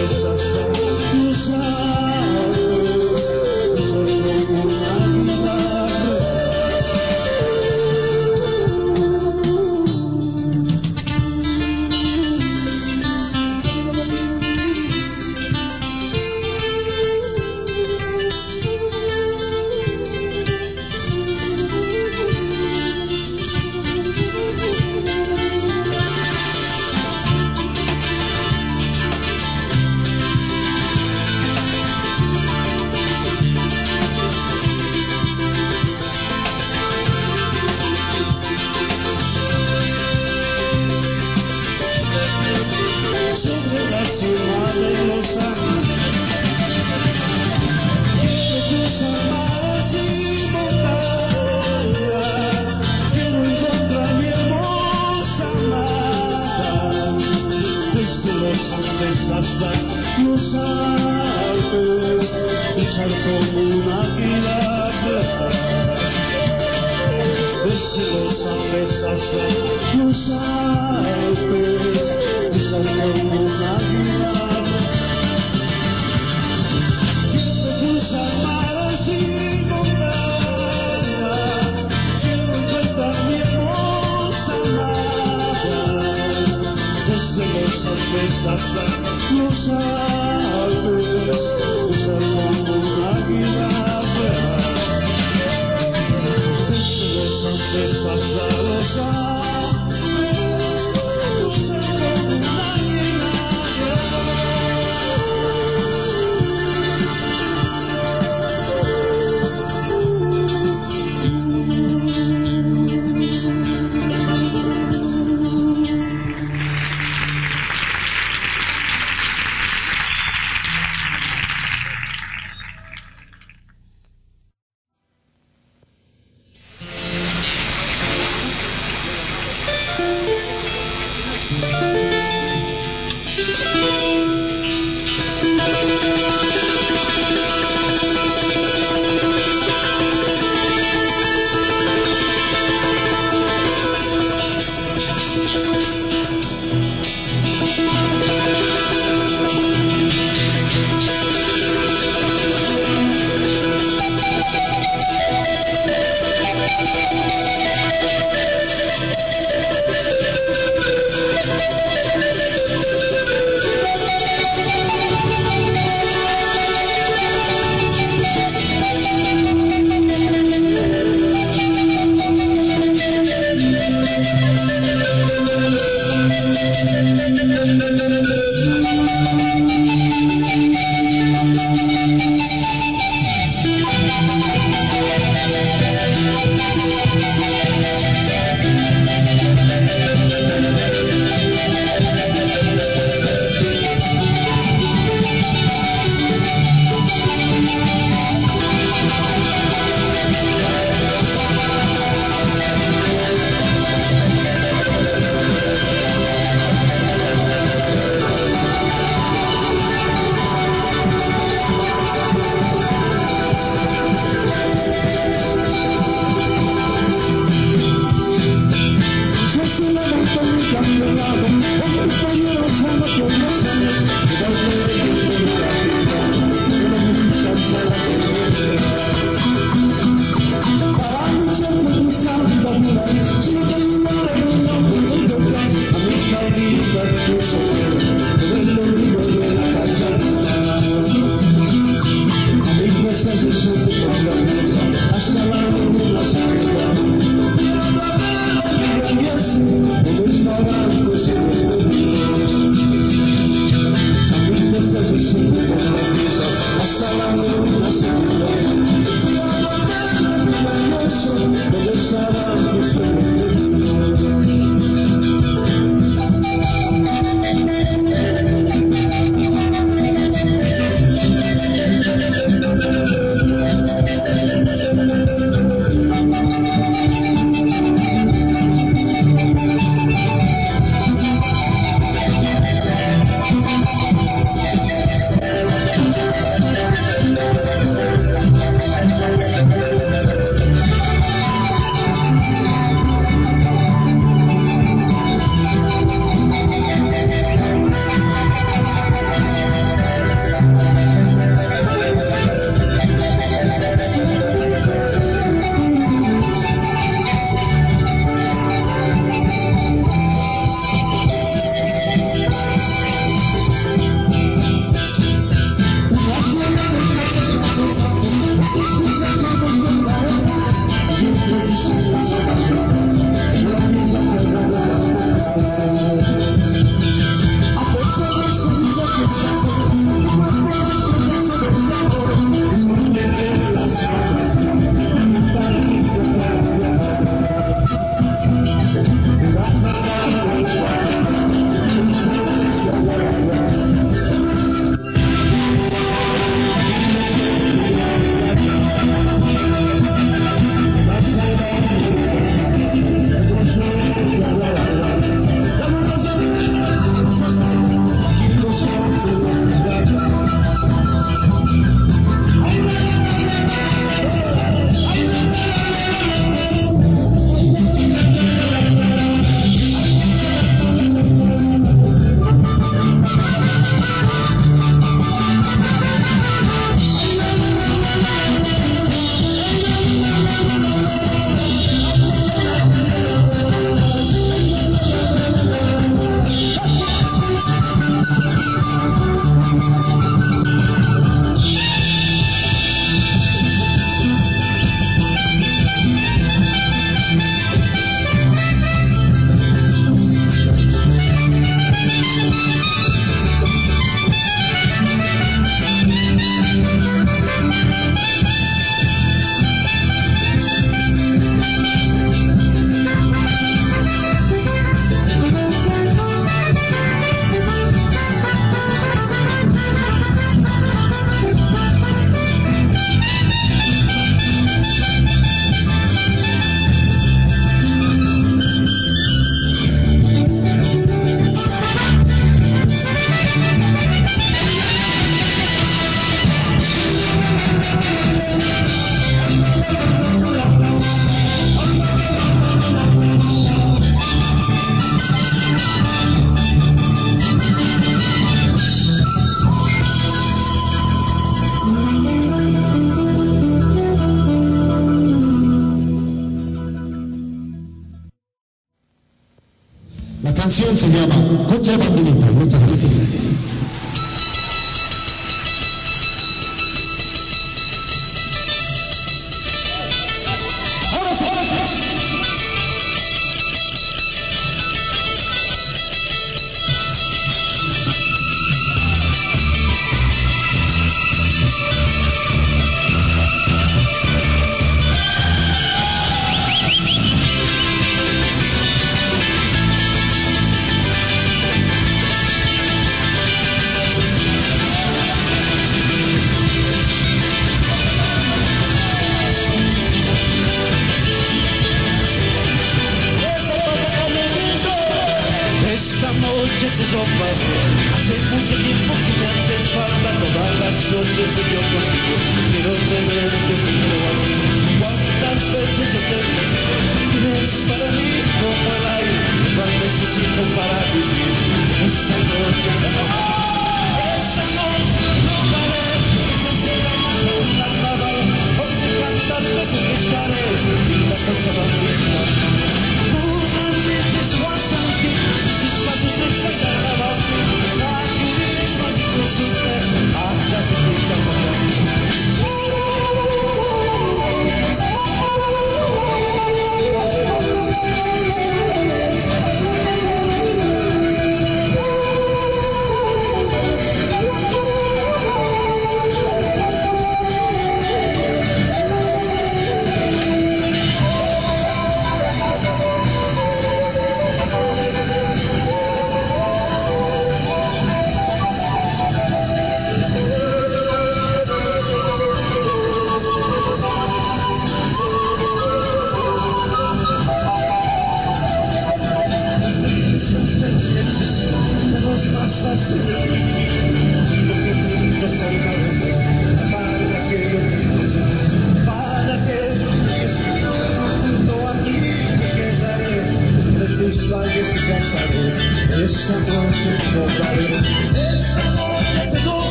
los Andes hasta los Alpes, cruzar como un águila. Quiero cruzar mares y montañas, quiero encontrar mi hermosa amada. Desde los Andes hasta los Alpes, cruzar como los Andes hasta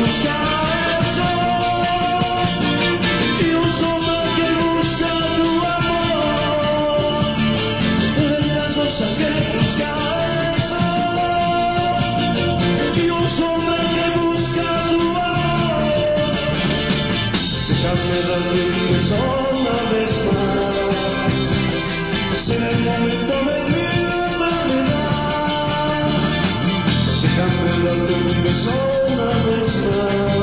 buscar. Darte un beso una vez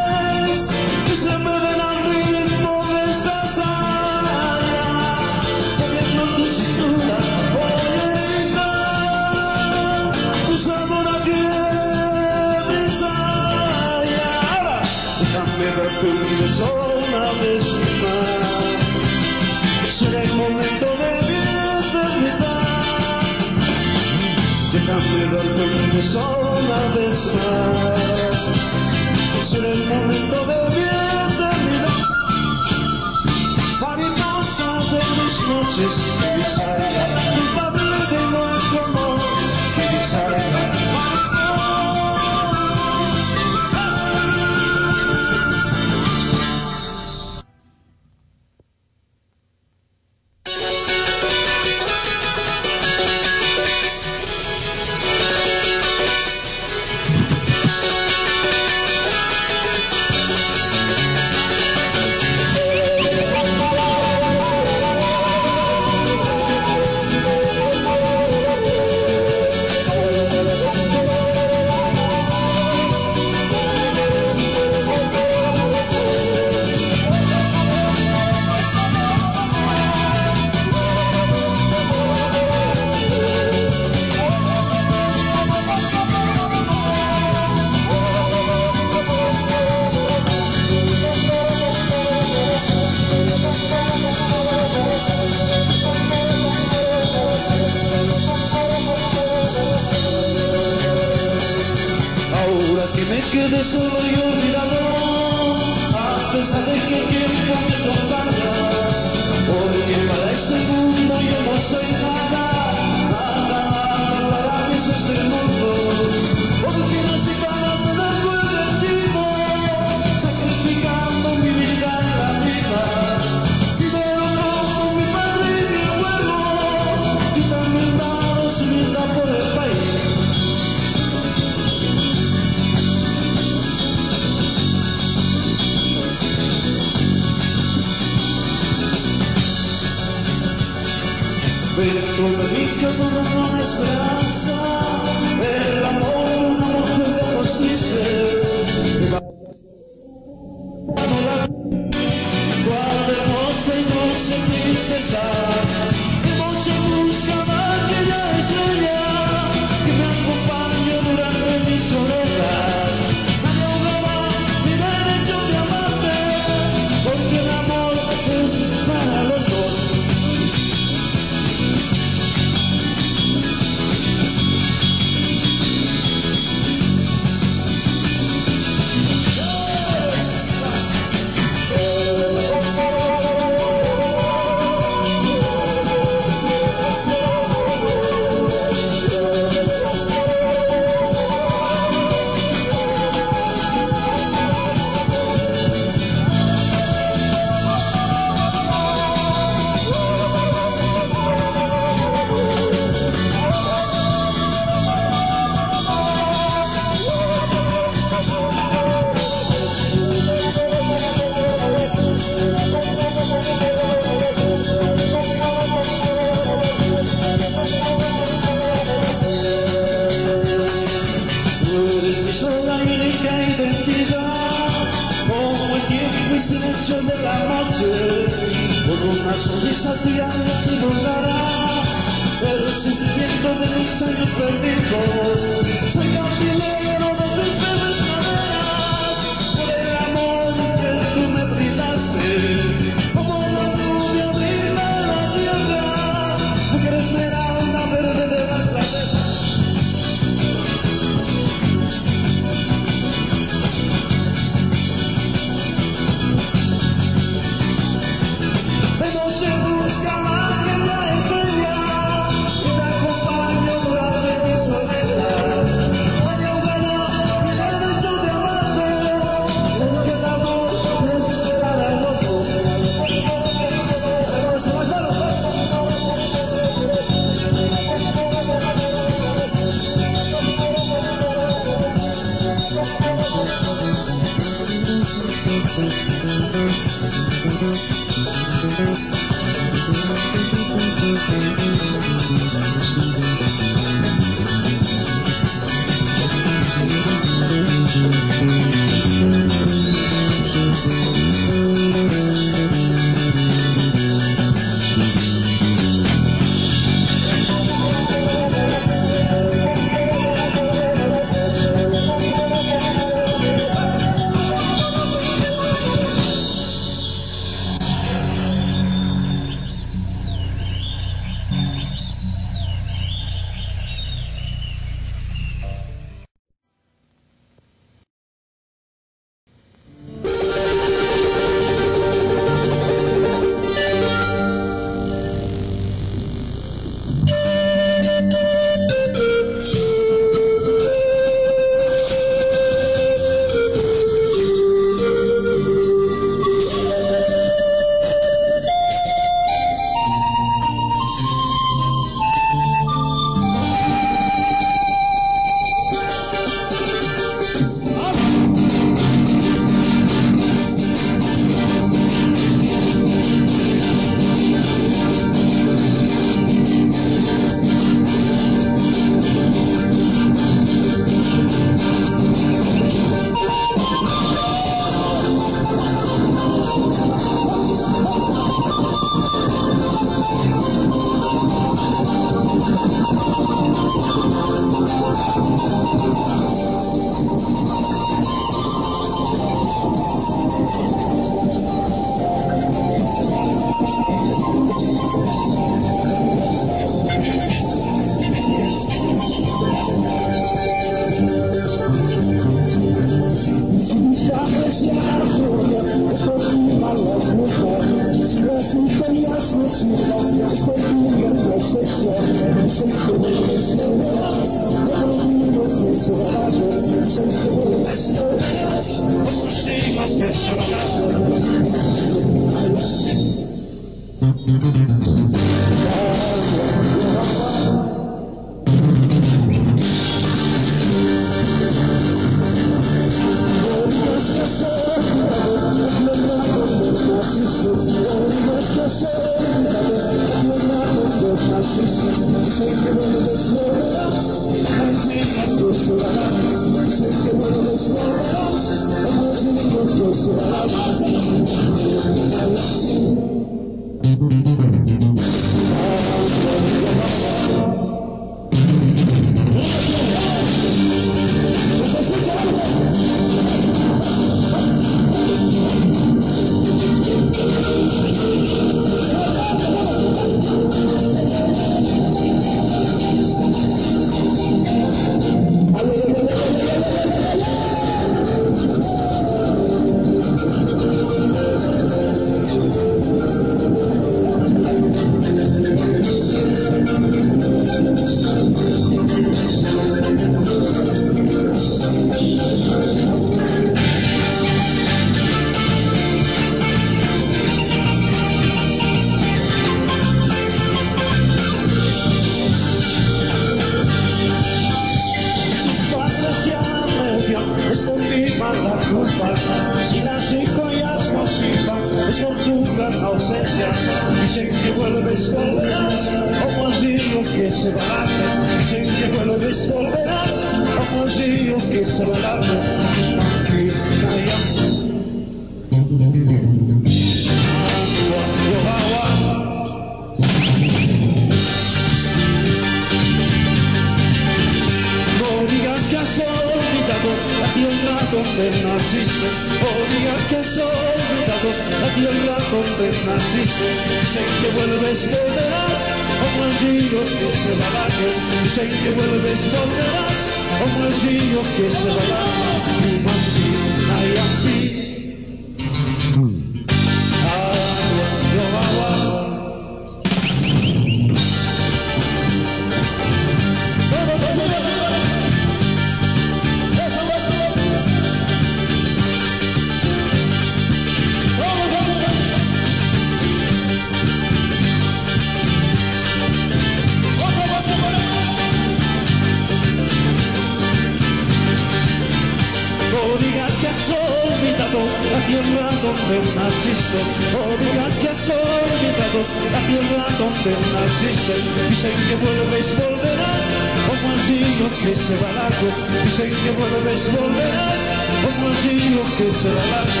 dicen, dicen que vuelves, volverás, como el río que se va largo, dicen que vuelves, volverás, como el río que se va largo,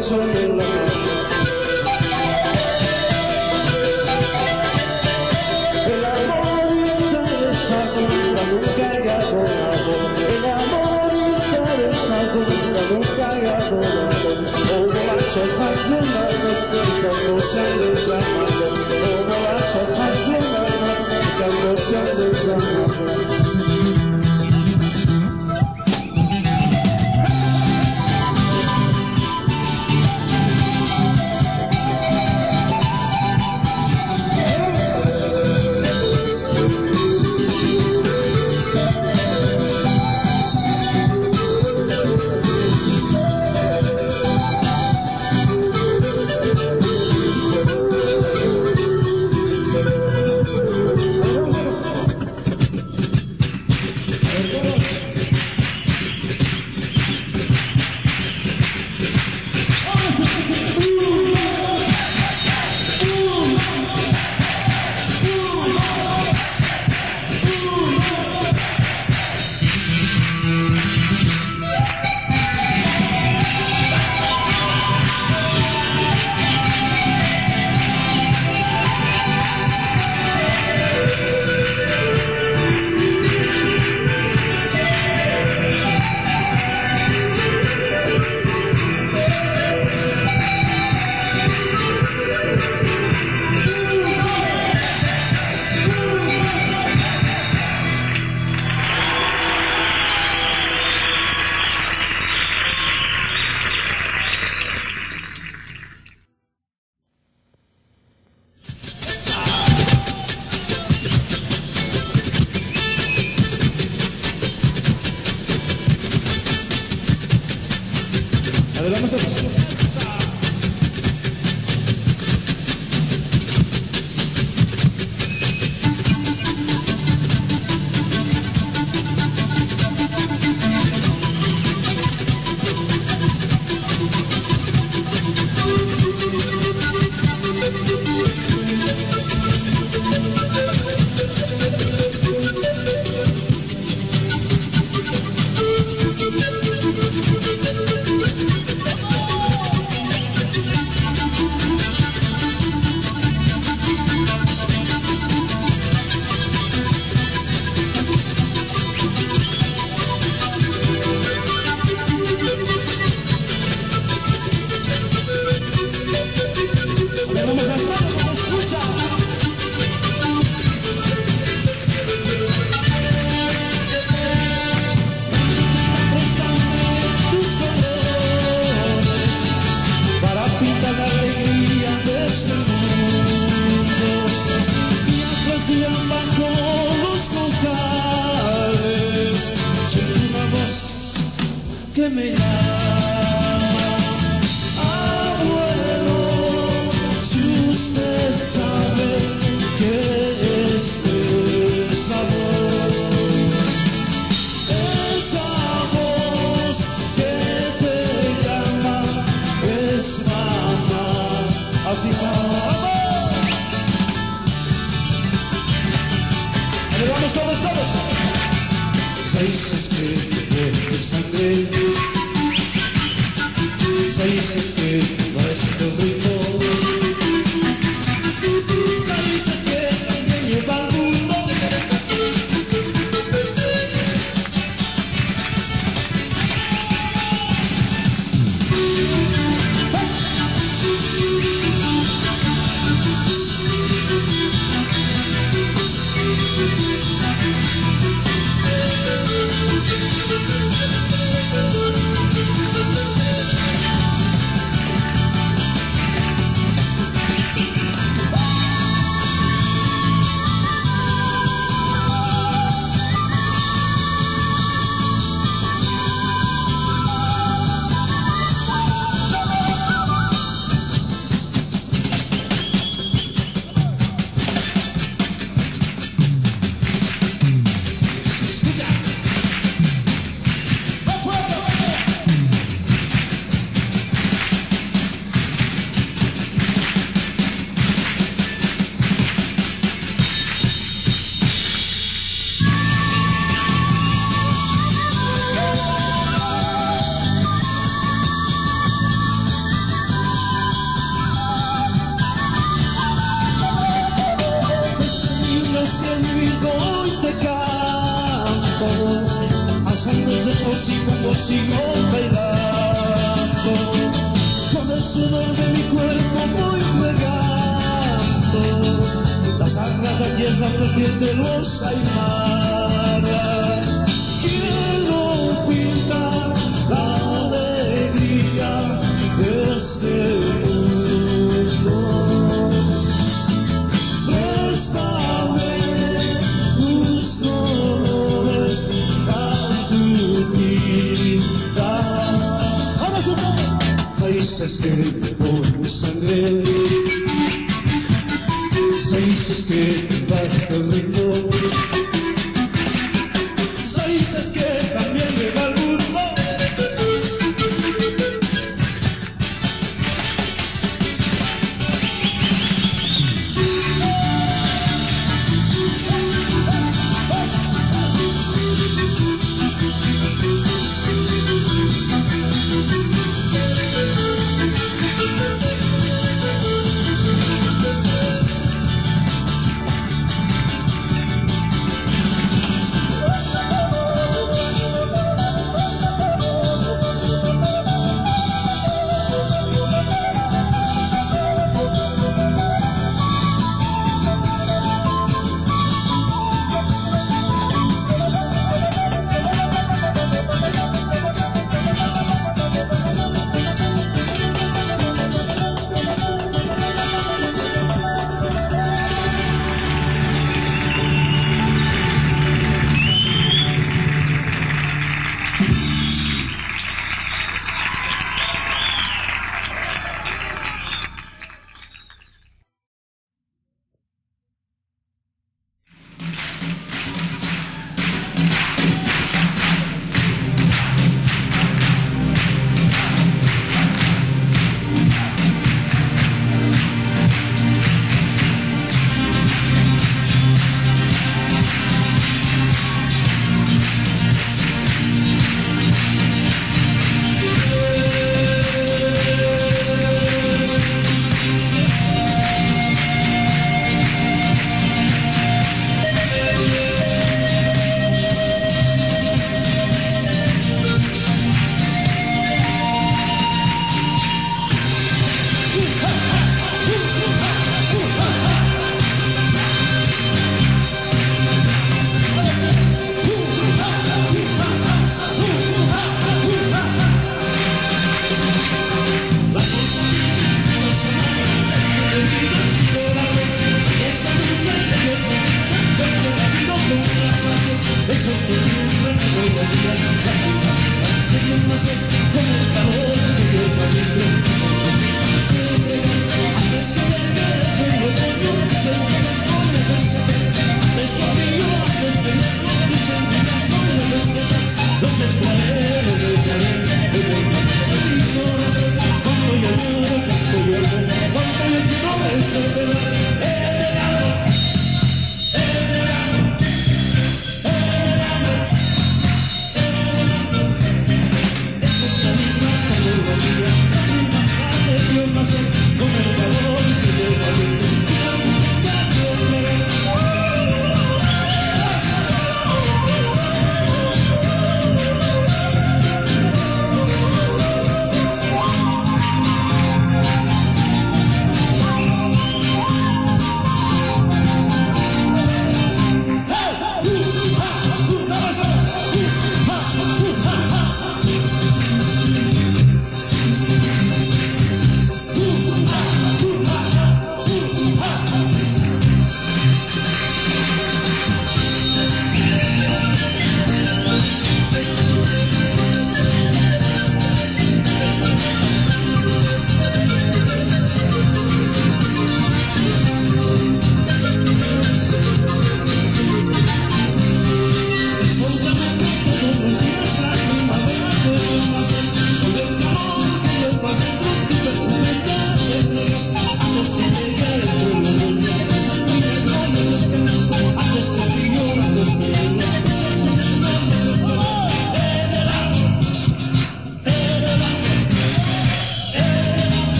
el. El amor interesado nunca el amor nunca haya como las hojas de un árbol cuando se han como las hojas de un árbol cuando se. Todos, todos, todos. Raíces que beben sangre, raíces que nuestro rigor, raíces que también llevan rumbo.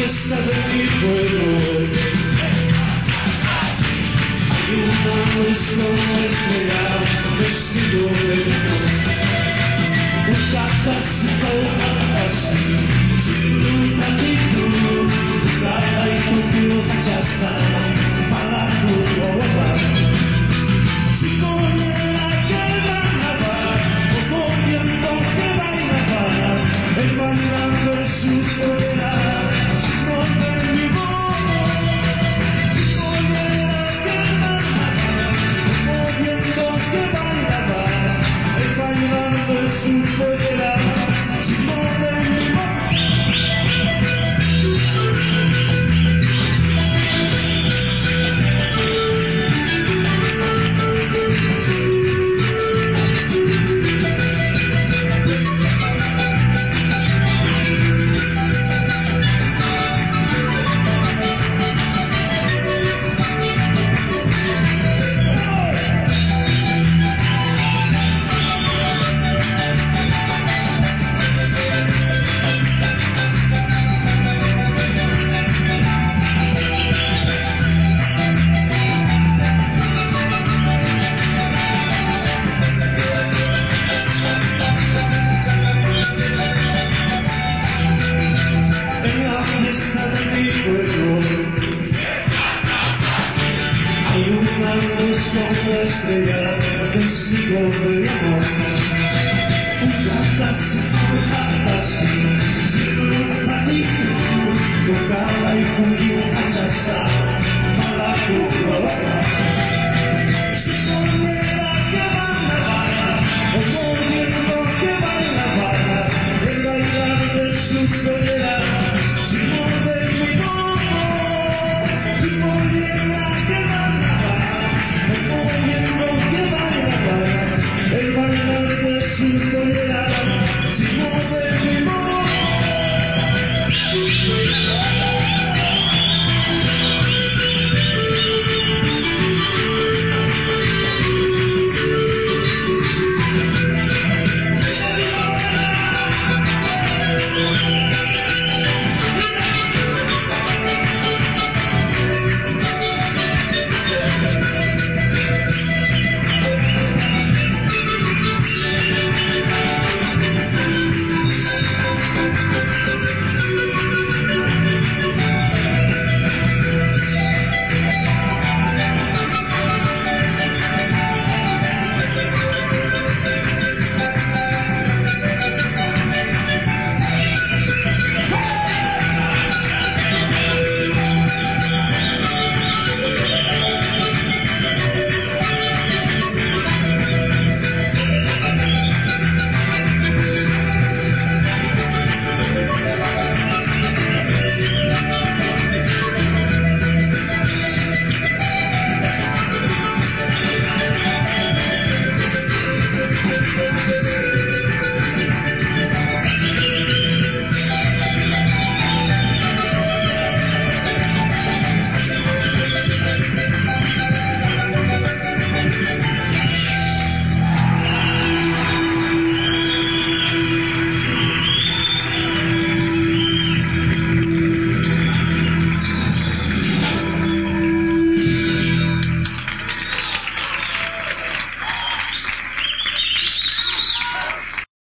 fiesta de mi pueblo. Hay una luz como estrella, vestido de un capacito, un capacito, un capacito, cada y poco fachasta, para tu guapa. Si con This is